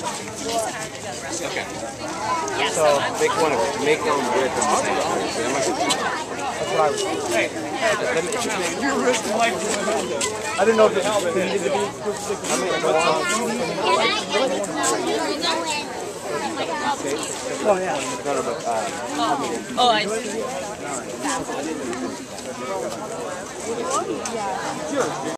Okay. Yeah, so, so make one of them. Make one with them. That's what I was thinking. Hey, hey, your wrist is like I didn't know if it needed to be. I mean, what's on? Oh, yeah. Oh, I see. Sure.